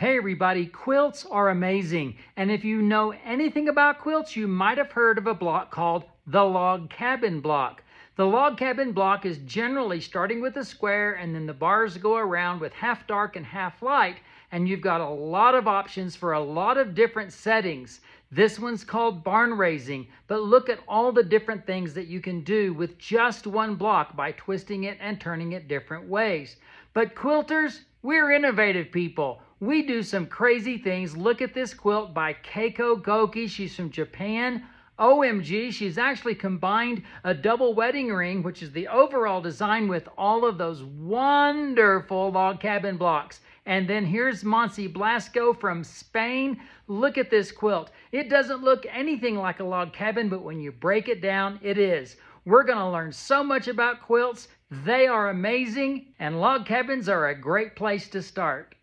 Hey everybody, quilts are amazing. And if you know anything about quilts, you might have heard of a block called the log cabin block. The log cabin block is generally starting with a square and then the bars go around with half dark and half light and you've got a lot of options for a lot of different settings. This one's called barn raising, but look at all the different things that you can do with just one block by twisting it and turning it different ways. But quilters, we're innovative people. We do some crazy things. Look at this quilt by Keiko Goke. She's from Japan. OMG, she's actually combined a double wedding ring, which is the overall design, with all of those wonderful log cabin blocks. And then here's Montse Blasco from Spain. Look at this quilt. It doesn't look anything like a log cabin, but when you break it down, it is. We're going to learn so much about quilts. They are amazing, and log cabins are a great place to start.